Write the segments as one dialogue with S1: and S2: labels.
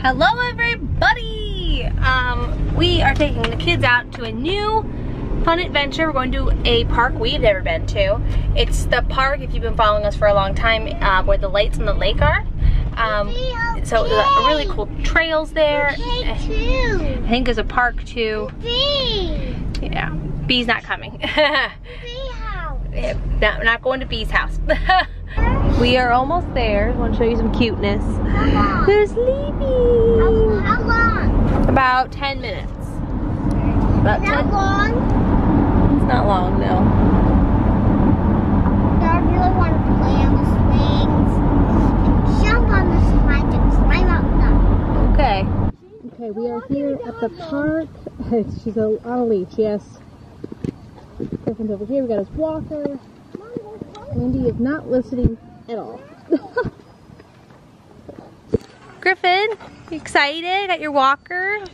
S1: Hello everybody! Um, we are taking the kids out to a new fun adventure. We're going to a park we've never been to. It's the park, if you've been following us for a long time, uh, where the lights on the lake are. Um, so really cool trails there. I think there's a park too. Yeah, Bee's not coming. Bee Yeah, not, not going to Bee's house. we are almost there. I want to show you some cuteness. There's Libby.
S2: How, long?
S1: About 10 minutes. About 10.
S2: That long?
S1: It's not long, no.
S2: I really want to play on the swings jump on the slides and climb up them.
S1: Okay.
S3: Okay, we are here at the park. She's a, on a leash, yes. Griffin's over here. We got his walker. Wendy is not listening at all.
S1: Griffin, you excited at your walker?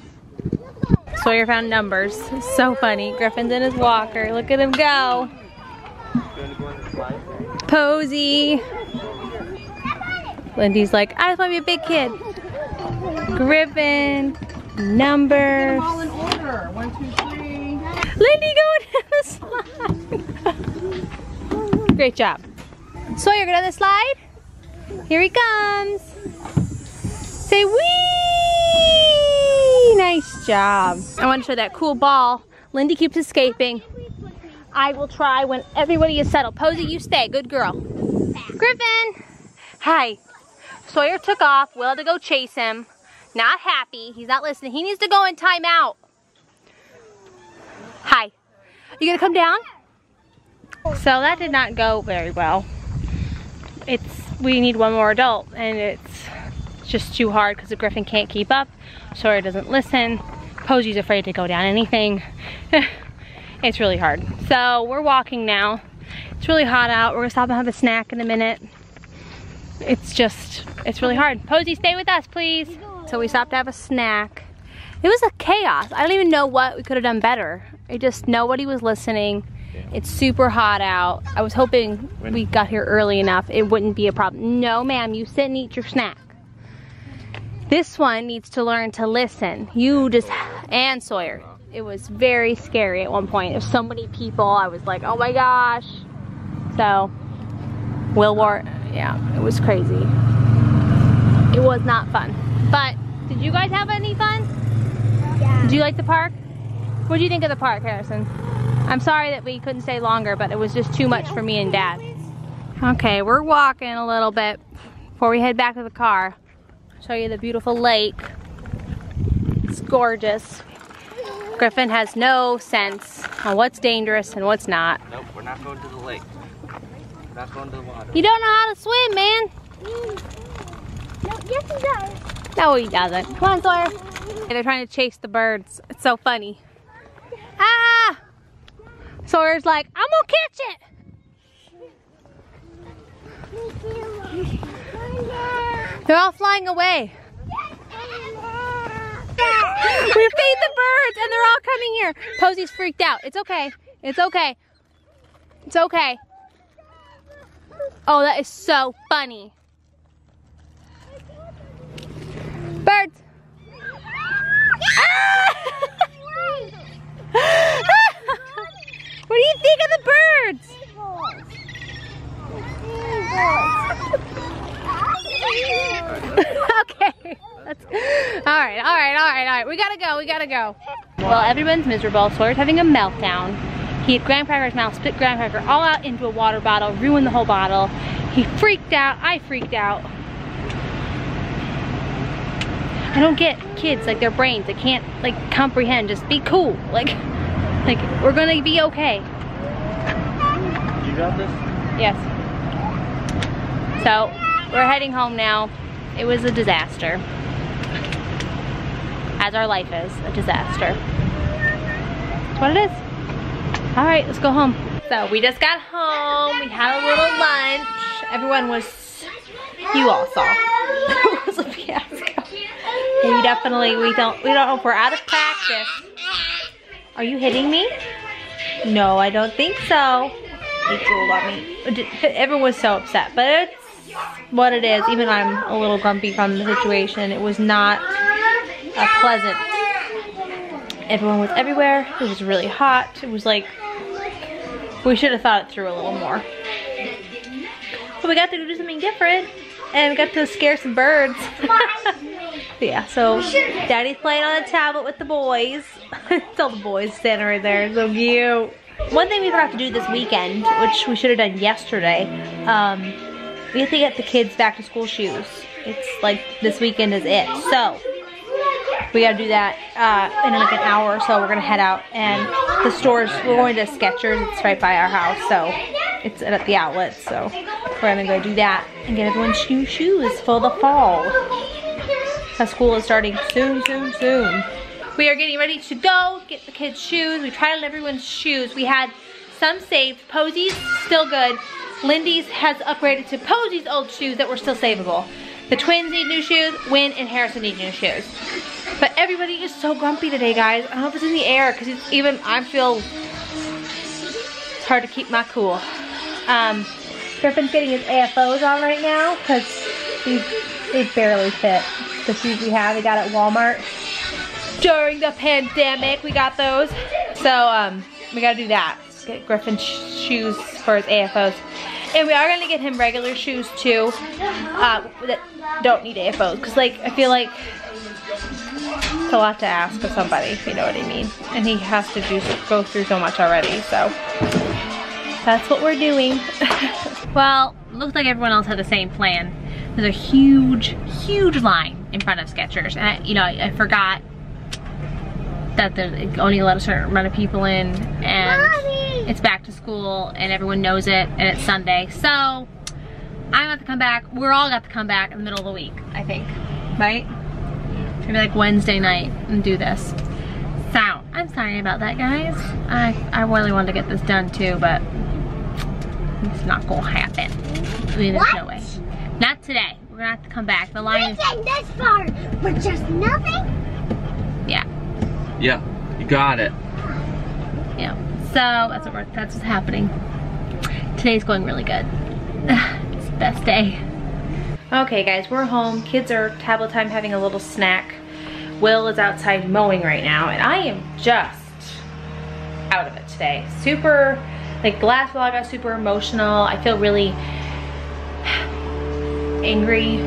S1: Sawyer found numbers. So funny. Griffin's in his walker. Look at him go. Posey. Lindy's like, I just want to be a big kid. Griffin, numbers.
S4: all in order. One, two, three.
S1: Lindy going down the slide. Great job. Sawyer, go down the slide. Here he comes. Say wee! Nice job. I want to show that cool ball. Lindy keeps escaping. I will try when everybody is settled. Posey, you stay. Good girl. Griffin. Hi. Sawyer took off. Will had to go chase him. Not happy. He's not listening. He needs to go in timeout. Hi. You gonna come down? So that did not go very well. It's we need one more adult and it's just too hard because the griffin can't keep up. Sawyer doesn't listen. Posey's afraid to go down anything. it's really hard. So we're walking now. It's really hot out. We're gonna stop and have a snack in a minute. It's just, it's really hard. Posey, stay with us, please. So we stopped to have a snack. It was a chaos. I don't even know what we could have done better. I just, nobody was listening. It's super hot out. I was hoping we got here early enough. It wouldn't be a problem. No, ma'am, you sit and eat your snack. This one needs to learn to listen. You just, and Sawyer. It was very scary at one point. There's so many people. I was like, oh my gosh. So, Will War, yeah, it was crazy. It was not fun. But, did you guys have any fun?
S2: Yeah.
S1: Did you like the park? What do you think of the park, Harrison? I'm sorry that we couldn't stay longer, but it was just too much for me and Dad. Okay, we're walking a little bit before we head back to the car. Show you the beautiful lake. It's gorgeous. Griffin has no sense on what's dangerous and what's not.
S5: Nope, we're not going to the lake. We're not going to the water.
S1: You don't know how to swim, man.
S2: No, yes, he does.
S1: No, he doesn't. Come on, Sawyer. They're trying to chase the birds. It's so funny. Sawyer's like, I'm gonna catch it. They're all flying away. We feed the birds and they're all coming here. Posey's freaked out. It's okay. It's okay. It's okay. Oh, that is so funny. Birds. what do you think of the birds? okay. That's, all right, all right, all right, all right. We gotta go, we gotta go. Well, everyone's miserable. Sawyer's having a meltdown. He had graham crackers mouth, spit graham cracker all out into a water bottle, ruined the whole bottle. He freaked out, I freaked out. I don't get kids, like their brains, they can't like comprehend, just be cool. Like, like we're gonna be okay.
S5: You got this?
S1: Yes. So, we're heading home now. It was a disaster. As our life is, a disaster. That's what it is. All right, let's go home. So, we just got home. We had a little lunch. Everyone was, you all saw. it was a fiasco. We definitely, we don't, we don't know if we're out of practice. Are you hitting me? No, I don't think so. He drooled on me. Everyone was so upset, but it's what it is. Even I'm a little grumpy from the situation. It was not a pleasant. Everyone was everywhere. It was really hot. It was like, we should have thought it through a little more. But we got to do something different and we got to scare some birds. yeah, so daddy's playing on the tablet with the boys. Tell the boys standing right there, so cute. One thing we forgot to do this weekend, which we should have done yesterday, um, we have to get the kids back to school shoes. It's like this weekend is it. So we gotta do that uh, in like an hour or so. We're gonna head out and the stores, we're going to Skechers. It's right by our house. So it's at the outlet. So we're gonna go do that and get everyone's new shoes for the fall. Because school is starting soon, soon, soon. We are getting ready to go get the kids' shoes. We tried on everyone's shoes. We had some saved. Posey's still good. Lindy's has upgraded to Posey's old shoes that were still savable. The twins need new shoes. Wyn and Harrison need new shoes. But everybody is so grumpy today, guys. I don't know if it's in the air because even I feel it's hard to keep my cool. Um, Griffin's getting his AFOs on right now because they barely fit. The shoes we have, we got at Walmart during the pandemic. We got those. So um, we gotta do that. Get Griffin shoes for his AFOs. And we are gonna get him regular shoes too uh, that don't need AFOs. Cause like, I feel like it's a lot to ask of somebody, if you know what I mean. And he has to do go through so much already, so that's what we're doing. well, looks like everyone else had the same plan. There's a huge, huge line in front of Skechers. And, I, you know, I, I forgot that they only let a certain amount of people in and. It's back to school and everyone knows it and it's Sunday. So I'm about to come back. We're all got to come back in the middle of the week, I think, right? Maybe like Wednesday night and do this. So I'm sorry about that, guys. I, I really wanted to get this done too, but it's not gonna happen. I mean, there's no way. Not today. We're gonna have to come back. The line is.
S2: this far, but just nothing.
S1: Yeah.
S5: Yeah, you got it.
S1: Yeah. So that's what that's what's happening. Today's going really good. it's the best day. Okay guys, we're home. Kids are tablet time having a little snack. Will is outside mowing right now and I am just out of it today. Super, like last vlog I got super emotional. I feel really angry,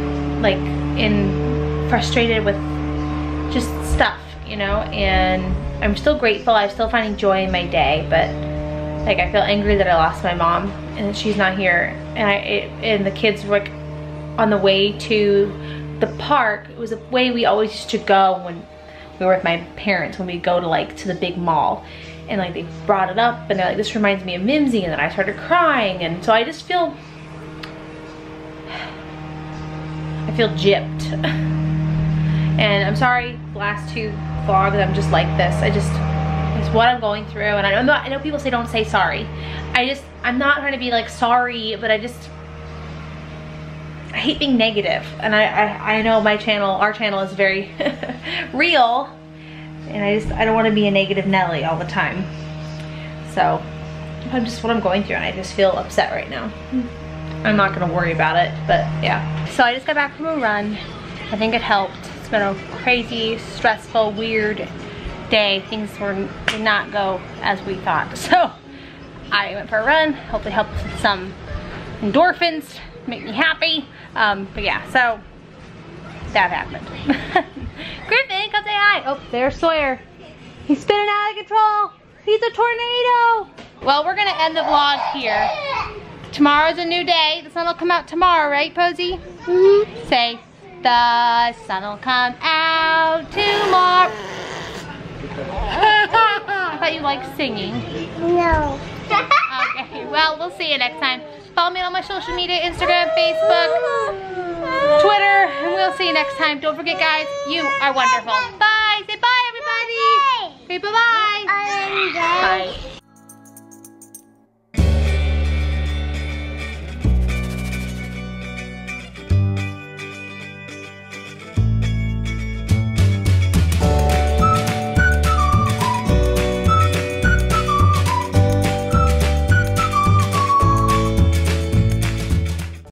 S1: like in frustrated with just stuff, you know, and I'm still grateful. I'm still finding joy in my day, but like I feel angry that I lost my mom and she's not here. And I it, and the kids were like on the way to the park. It was a way we always used to go when we were with my parents when we go to like to the big mall and like they brought it up and they're like this reminds me of Mimsy and then I started crying and so I just feel I feel gypped and I'm sorry last two vlogs I'm just like this I just it's what I'm going through and I know I know people say don't say sorry I just I'm not trying to be like sorry but I just I hate being negative and I, I, I know my channel, our channel is very real and I just, I don't want to be a negative Nelly all the time. So I'm just what I'm going through and I just feel upset right now. I'm not gonna worry about it, but yeah. So I just got back from a run. I think it helped. It's been a crazy, stressful, weird day. Things were did not go as we thought. So I went for a run, hopefully helped with some endorphins, make me happy. Um, but yeah, so that happened. Griffin, come say hi. Oh, there's Sawyer. He's spinning out of control. He's a tornado. Well, we're gonna end the vlog here. Tomorrow's a new day. The sun will come out tomorrow, right, Posey? Mm -hmm. Say, the sun will come out tomorrow. I thought you liked singing.
S2: No.
S1: okay, well, we'll see you next time. Follow me on my social media, Instagram, Facebook, Twitter, and we'll see you next time. Don't forget, guys, you are wonderful. Bye. Say bye, everybody. Say bye-bye. Bye.